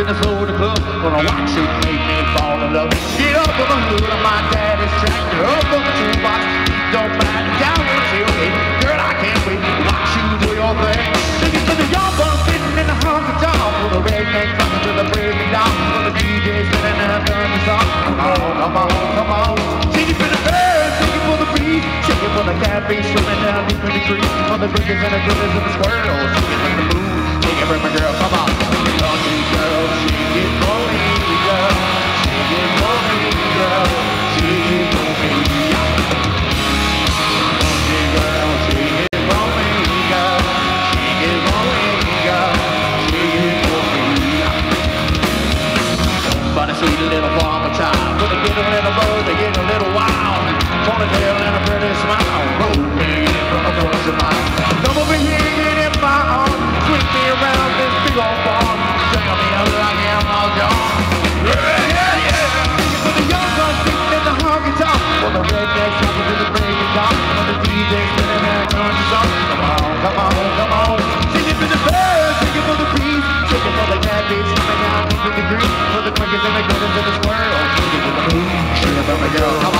in the soda club. Gonna watch it make me fall in love. Get up on the hood of my daddy's tractor. Up on the toolbox. Don't mind down with the tailgate. Girl, I can't wait to watch you do your thing. Listen to the young bucks sitting in the honky tonk. For the redneck coming to the break of dawn. For the DJ sitting there doing the song. Come on, come on, come on. Sing it for the birds, sing it for the bees. Shake it for the catfish swimming down deep in the creek. For the crickets and the critters and the squirrels. Sing it for the moon. Sing it squirrels, sing it for the moon, sing it for the girl.